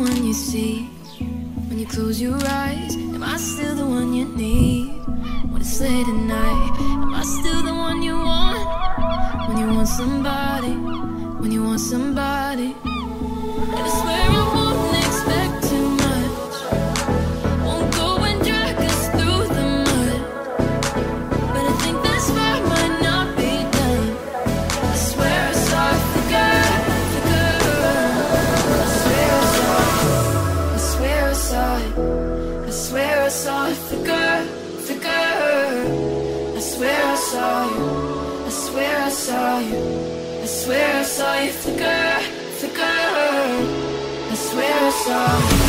one you see when you close your eyes? Am I still the one you need when it's late at night? Am I still the one you want when you want somebody? When you want somebody? Saw it flicker, flicker. I swear I saw you. I swear I saw you. I swear I saw you flicker, flicker. I swear I saw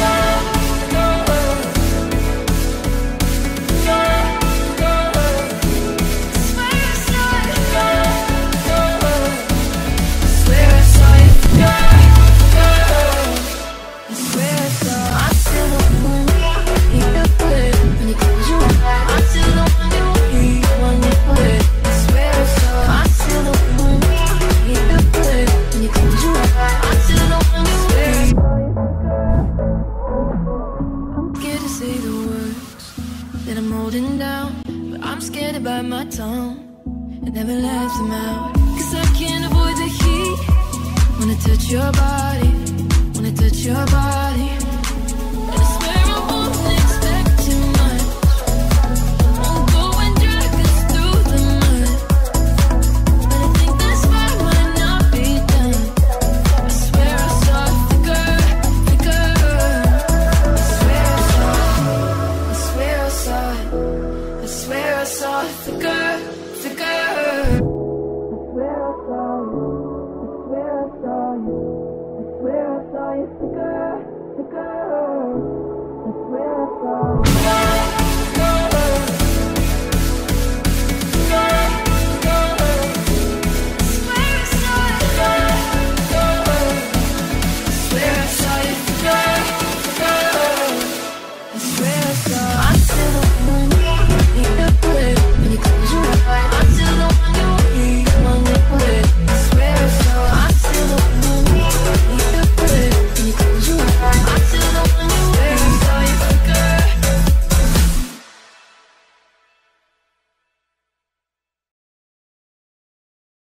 that I'm holding down, but I'm scared to bite my tongue and never let them out. Cause I can't avoid the heat I touch your body, I touch your body.